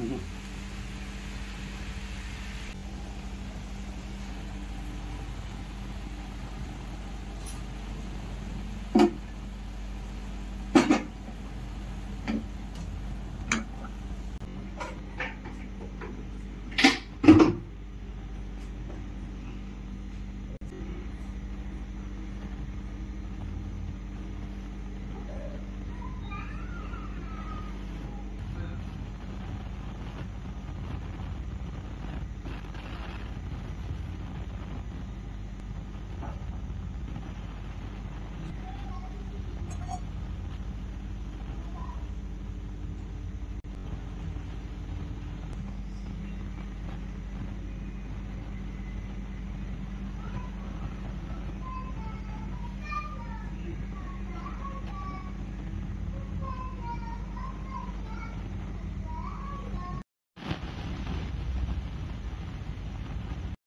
Mm-hmm.